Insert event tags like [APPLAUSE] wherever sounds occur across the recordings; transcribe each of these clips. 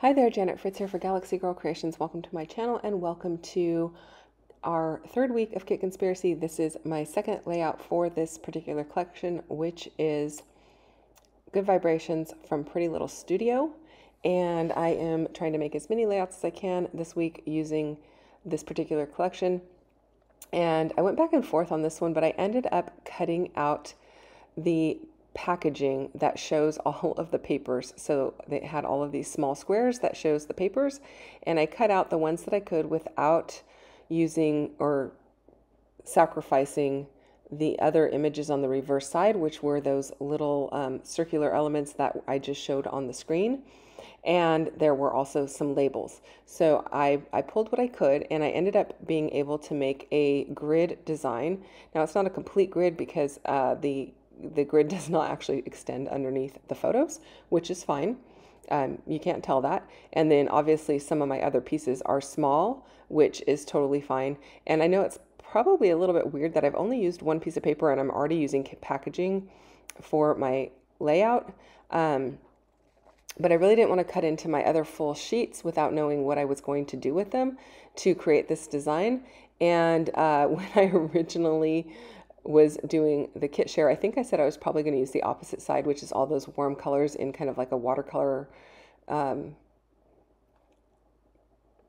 Hi there, Janet Fritz here for Galaxy Girl Creations. Welcome to my channel and welcome to our third week of Kit Conspiracy. This is my second layout for this particular collection, which is Good Vibrations from Pretty Little Studio. And I am trying to make as many layouts as I can this week using this particular collection. And I went back and forth on this one, but I ended up cutting out the packaging that shows [LAUGHS] all of the papers. So they had all of these small squares that shows the papers and I cut out the ones that I could without using or sacrificing the other images on the reverse side, which were those little um, circular elements that I just showed on the screen. And there were also some labels. So I, I pulled what I could and I ended up being able to make a grid design. Now it's not a complete grid because uh, the the grid does not actually extend underneath the photos, which is fine. Um, you can't tell that. And then obviously some of my other pieces are small, which is totally fine. And I know it's probably a little bit weird that I've only used one piece of paper and I'm already using packaging for my layout. Um, but I really didn't want to cut into my other full sheets without knowing what I was going to do with them to create this design. And uh, [LAUGHS] when I originally was doing the kit share, I think I said I was probably going to use the opposite side, which is all those warm colors in kind of like a watercolor um,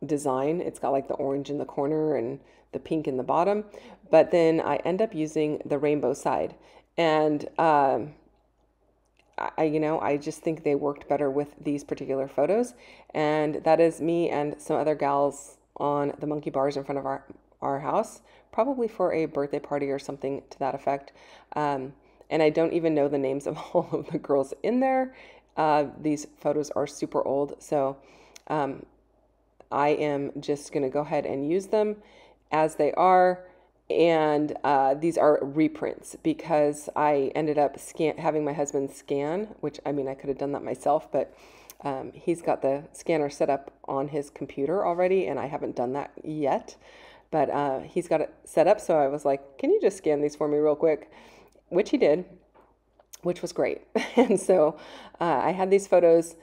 design. It's got like the orange in the corner and the pink in the bottom. But then I end up using the rainbow side. And, um, I, you know, I just think they worked better with these particular photos. And that is me and some other gals on the monkey bars in front of our, our house probably for a birthday party or something to that effect. Um, and I don't even know the names of [LAUGHS] all of the girls in there. Uh, these photos are super old, so um, I am just going to go ahead and use them as they are. And uh, these are reprints because I ended up scan having my husband scan, which I mean I could have done that myself, but um, he's got the scanner set up on his computer already, and I haven't done that yet but uh, he's got it set up. So I was like, can you just scan these for me real quick? Which he did, which was great. [LAUGHS] and so uh, I had these photos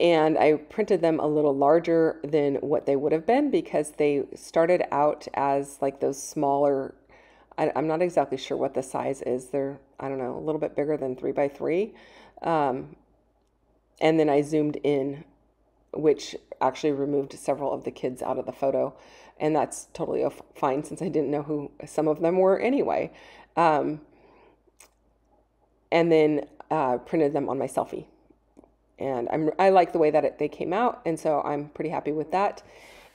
and I printed them a little larger than what they would have been because they started out as like those smaller. I, am not exactly sure what the size is. They're, I don't know, a little bit bigger than three by three. Um, and then I zoomed in, which actually removed several of the kids out of the photo and that's totally fine since I didn't know who some of them were anyway. Um, and then uh, printed them on my Selphy. And I'm, I like the way that it, they came out, and so I'm pretty happy with that.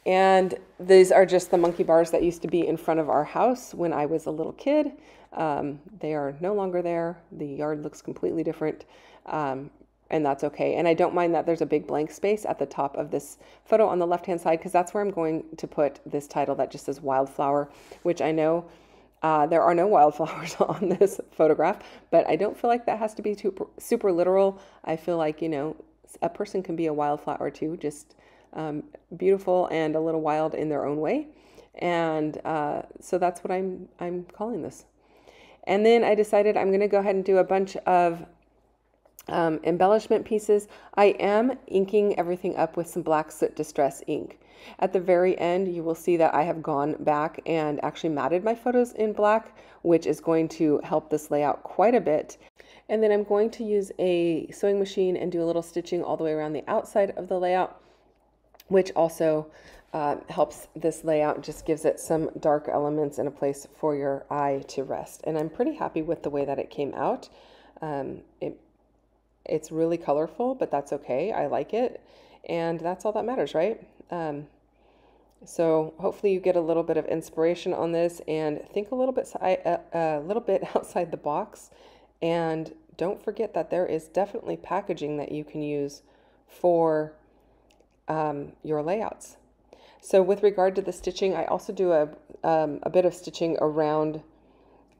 And these are just the monkey bars that used to be in front of our house when I was a little kid. Um, they are no longer there. The yard looks completely different. Um, and that's okay. And I don't mind that there's a big blank space at the top of this photo on the left hand side because that's where I'm going to put this title that just says wildflower, which I know uh, there are no [LAUGHS] wildflowers on this photograph, but I don't feel like that has to be too, super literal. I feel like, you know, a person can be a wildflower too, just um, beautiful and a little wild in their own way. And uh, so that's what I'm, I'm calling this. And then I decided I'm going to go ahead and do a bunch of um, embellishment pieces, I am inking everything up with some black soot distress ink. At the very end, you will see that I have gone back and actually matted my photos in black, which is going to help this layout quite a bit. And then I'm going to use a sewing machine and do a little stitching all the way around the outside of the layout, which also uh, helps this layout, just gives it some dark elements and a place for your eye to rest. And I'm pretty happy with the way that it came out. Um, it it's really colorful, but that's okay. I like it. And that's all that matters, right? Um, so hopefully you get a little bit of inspiration on this and think a little bit a, a little bit [LAUGHS] outside the box. And don't forget that there is definitely packaging that you can use for um, your layouts. So with regard to the stitching, I also do a, um, a bit of stitching around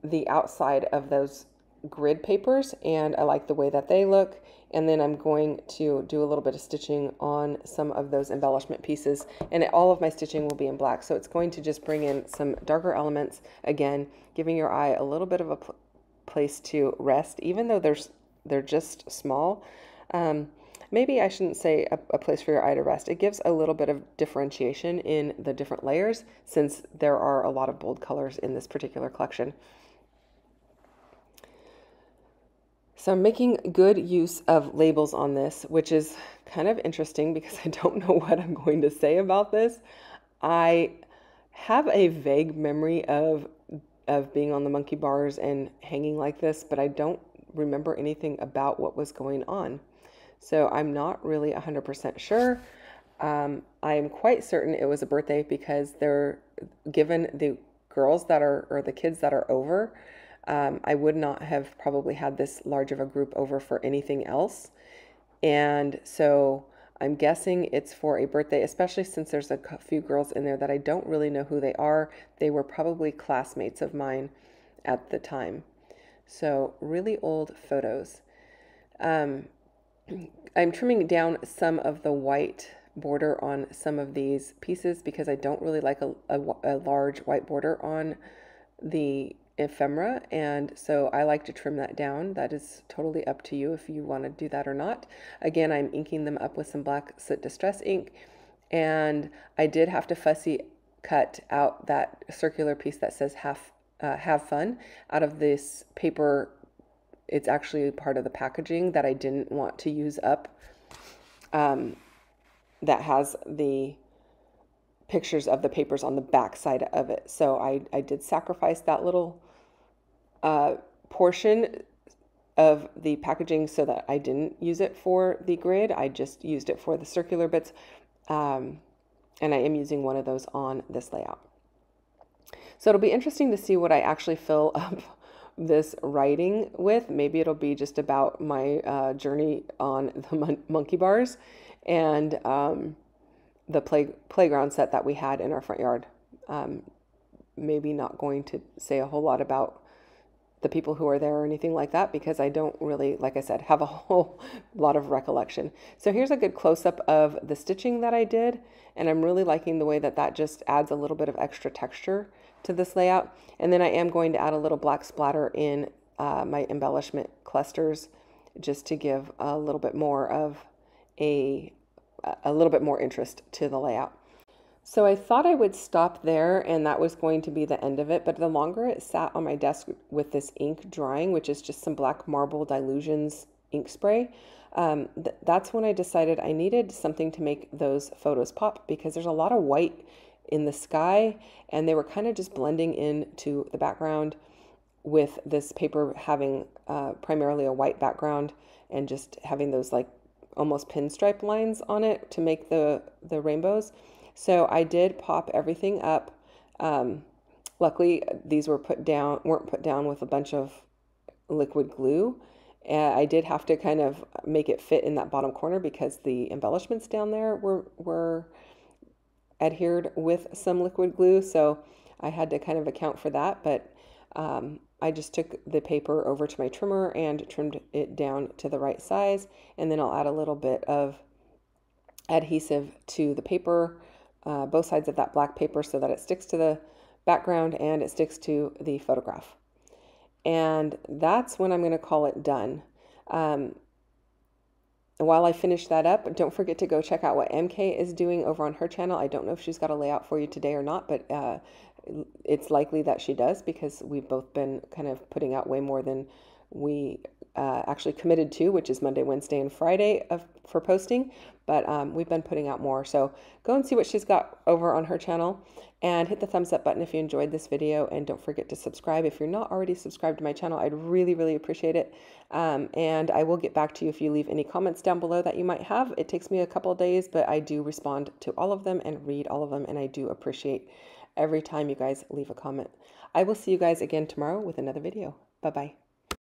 the outside of those grid papers and I like the way that they look. And then I'm going to do a little bit of stitching on some of those embellishment pieces and all of my stitching will be in black. So it's going to just bring in some darker elements, again, giving your eye a little bit of a place to rest, even though there's, they're just small. Um, maybe I shouldn't say a, a, place for your eye to rest. It gives a little bit of differentiation in the different layers since there are a lot of bold colors in this particular collection. So I'm making good use of labels on this, which is kind of interesting because I don't know [LAUGHS] what I'm going to say about this. I have a vague memory of of being on the monkey bars and hanging like this, but I don't remember anything about what was going on. So I'm not really 100% sure. Um, I am quite certain it was a birthday because they're given the girls that are or the kids that are over um, I would not have probably had this large of a group over for anything else. And so I'm guessing it's for a birthday, especially since there's a few girls in there that I don't really know who they are. They were probably classmates of mine at the time. So, really old photos. Um, [CLEARS THROAT] I'm trimming down some of the white border on some of these pieces because I don't really like a, a, a large white border on the ephemera and so I like to trim that down. That is totally up to you if you want to do that or not. Again, I'm inking them up with some black soot distress ink and I did have to fussy cut out that circular piece that says have, uh, have fun out of this paper. It's actually part of the packaging that I didn't want to use up um, that has the pictures of the papers on the back side of it. So I, I did sacrifice that little uh, portion of the packaging so that I didn't use it for the grid. I just used it for the circular bits. Um, and I am using one of those on this layout. So it'll be interesting to see what I actually fill [LAUGHS] up this writing with. Maybe it'll be just about my uh, journey on [LAUGHS] the mon monkey bars and um, the play, playground set that we had in our front yard. Um, maybe not going to say a whole lot about the people who are there or anything like that because I don't really, like I said, [LAUGHS] have a whole lot of recollection. So here's a good close-up of the stitching that I did and I'm really liking the way that that just adds a little bit of extra texture to this layout. And then I am going to add a little black splatter in uh, my embellishment clusters just to give a little bit more of a a little bit more interest to the layout. So I thought I would stop there and that was going to be the end of it, but the longer it sat on my desk with this ink drying, which is just some black marble Dylusions ink spray, um, th that's when I decided I needed something to make those photos pop because there's a lot of white in the sky and they were kind of just blending into the background with this paper having uh, primarily a white background and just having those like almost pinstripe lines on it to make the, the rainbows. So I did pop everything up. Um, luckily, these were put down, weren't put down with a bunch of liquid glue. And I did have to kind of make it fit in that bottom corner because the embellishments down there were, were adhered with some liquid glue. So I had to kind of account for that. But um, I just took the paper over to my trimmer and trimmed it down to the right size. And then I'll add a little bit of adhesive to the paper, uh, both sides of that black paper so that it sticks to the background and it sticks to the photograph. And that's when I'm going to call it done. Um, while I finish that up, don't forget to go check out what MK is doing over on her channel. I don't know if she's got a layout for you today or not, but uh, it's likely that she does because we've both been kind of putting out way more than we uh, actually committed to, which is Monday, Wednesday, and Friday of, for posting. But um, we've been putting out more. So go and see what she's got over on her channel and hit the thumbs up button if you enjoyed this video. And don't forget to subscribe. If you're not already subscribed to my channel, I'd really, really appreciate it. Um, and I will get back to you if you leave any comments down below that you might have. It takes me a couple days, but I do respond to all of them and read all of them. And I do appreciate every time you guys leave a comment. I will see you guys again tomorrow with another video. Bye-bye.